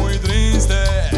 muy triste.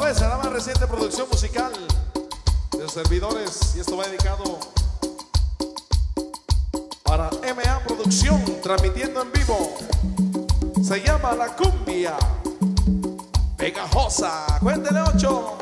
Cabeza, la más reciente producción musical de servidores. Y esto va dedicado para MA Producción, transmitiendo en vivo. Se llama La Cumbia Pegajosa. Cuéntele 8.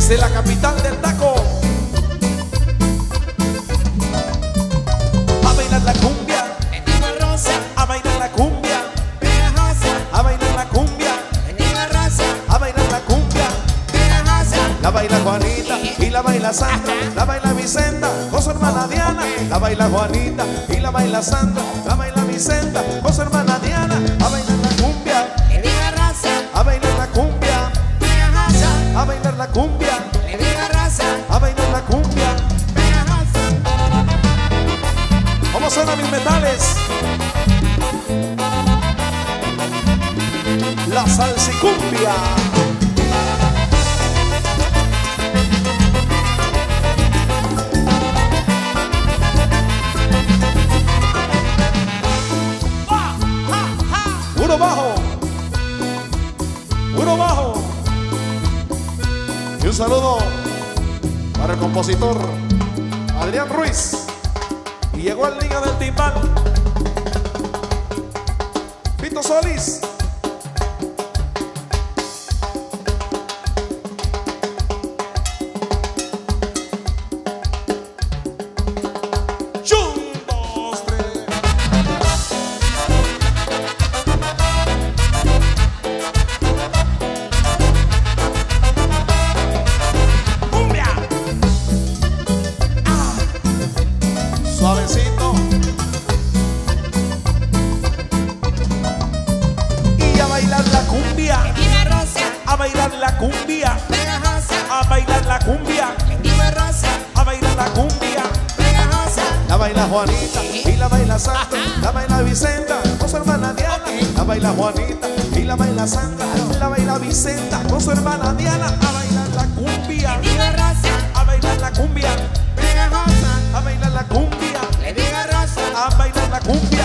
Desde la capital del taco. A bailar la cumbia, Bendigo rosa, a bailar la cumbia, pegajosa, a bailar la cumbia, bendigo rosa, a bailar la cumbia. pegajosa, La baila Juanita y la baila Sandra, la baila Vicenta con su hermana Diana. La baila Juanita y la baila Sandra, la baila Vicenta con su hermana Diana. A La. Puro bajo. Puro bajo. Y un saludo para el compositor Adrián Ruiz. Y llegó el niño del timbal. Pito Solís. Cumbia. A bailar la cumbia. A bailar la cumbia. La baila Juanita y la baila Sandra, la baila Vicenta con su hermana Diana. La baila Juanita y la baila Sandra, la baila Vicenta con su hermana Diana. A bailar la cumbia, a bailar la cumbia, a bailar la cumbia, a bailar la cumbia.